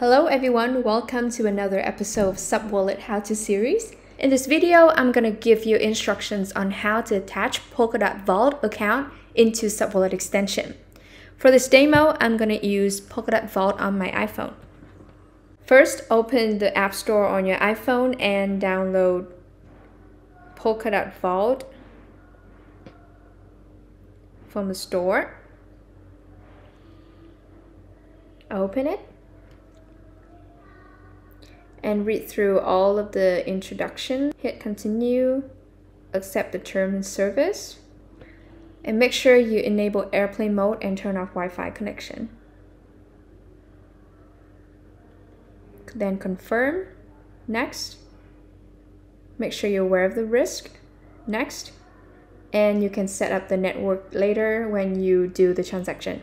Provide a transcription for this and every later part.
Hello everyone, welcome to another episode of SubWallet How To series. In this video, I'm gonna give you instructions on how to attach Polkadot Vault account into SubWallet extension. For this demo, I'm gonna use Polkadot Vault on my iPhone. First, open the App Store on your iPhone and download Polkadot Vault from the store. Open it and read through all of the introduction. Hit continue, accept the term and service, and make sure you enable airplane mode and turn off Wi-Fi connection. Then confirm, next. Make sure you're aware of the risk, next. And you can set up the network later when you do the transaction.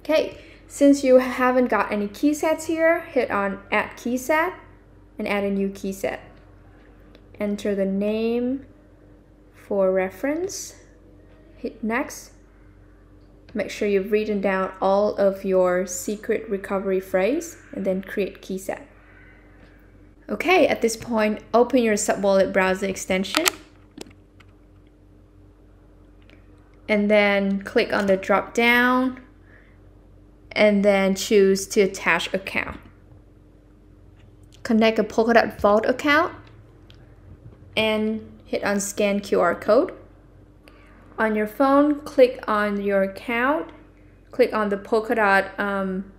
Okay, since you haven't got any key sets here, hit on add key set and add a new key set. Enter the name for reference, hit next. Make sure you've written down all of your secret recovery phrase and then create key set. Okay, at this point, open your SubWallet browser extension and then click on the drop down and then choose to attach account. Connect a Polkadot Vault account and hit on scan QR code. On your phone, click on your account, click on the Polkadot um,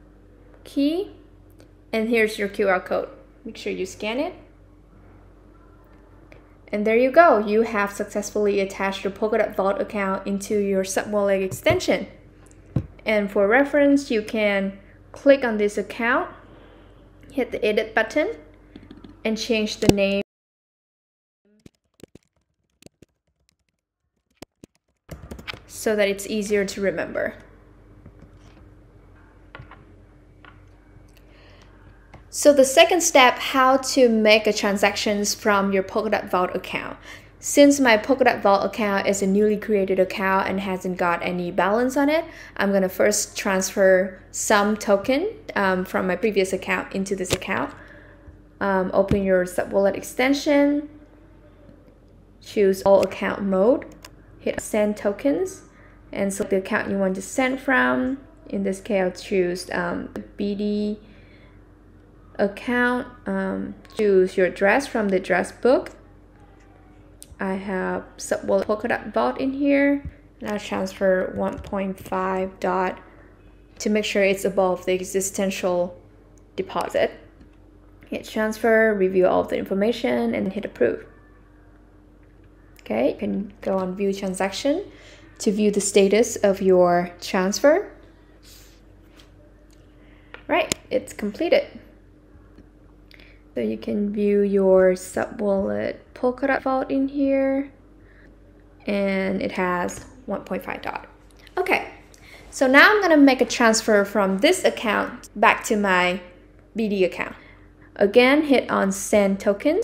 key, and here's your QR code. Make sure you scan it. And there you go. You have successfully attached your Polkadot Vault account into your SubWallet extension. And for reference, you can click on this account, hit the edit button, and change the name. so that it's easier to remember. So the second step, how to make a transactions from your Polkadot Vault account. Since my Polkadot Vault account is a newly created account and hasn't got any balance on it, I'm gonna first transfer some token um, from my previous account into this account. Um, open your subwallet extension, choose all account mode, hit send tokens, and select the account you want to send from. In this case, I'll choose um, BD account, um, choose your address from the address book I have subwallet Polkadot Vault in here. And I'll transfer 1.5 dot to make sure it's above the existential deposit. Hit transfer, review all the information, and hit approve. Okay, you can go on view transaction to view the status of your transfer. Right, it's completed. So you can view your subwallet Polkadot vault in here and it has 1.5 dot. Okay, so now I'm gonna make a transfer from this account back to my BD account. Again, hit on send token.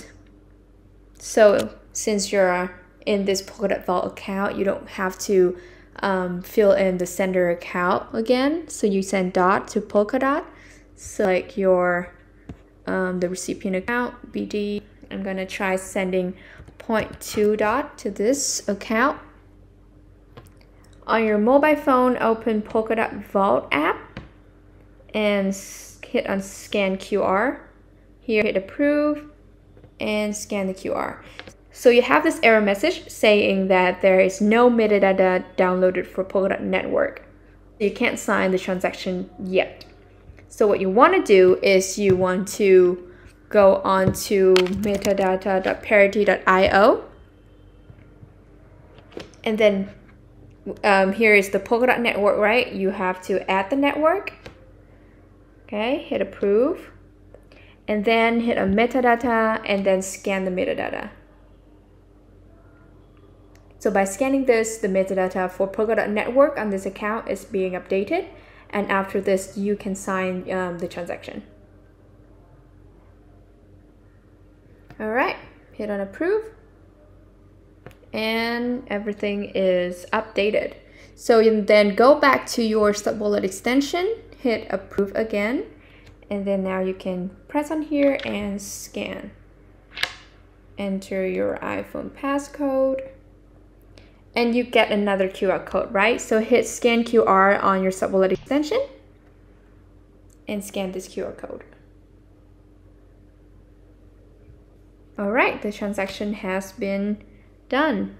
So since you're in this Polkadot Vault account, you don't have to um, fill in the sender account again. So you send dot to Polkadot. Select your um, the recipient account, BD. I'm gonna try sending 0.2 dot to this account. On your mobile phone, open Polkadot Vault app and hit on scan QR. Here, hit approve and scan the QR. So you have this error message saying that there is no metadata downloaded for Polkadot Network. You can't sign the transaction yet. So what you want to do is you want to go on to metadata.parity.io and then um, here is the Polkadot network, right? You have to add the network. Okay, hit approve. And then hit on metadata and then scan the metadata. So by scanning this, the metadata for Polkadot network on this account is being updated and after this you can sign um, the transaction. All right, hit on approve and everything is updated. So then go back to your subwallet extension, hit approve again, And then now you can press on here and scan. Enter your iPhone passcode. And you get another QR code, right? So hit scan QR on your SubWallet extension and scan this QR code. All right, the transaction has been done.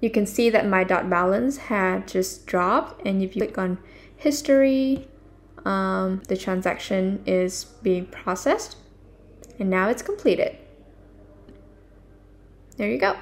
You can see that my dot balance had just dropped and if you click on history, um, the transaction is being processed and now it's completed. There you go.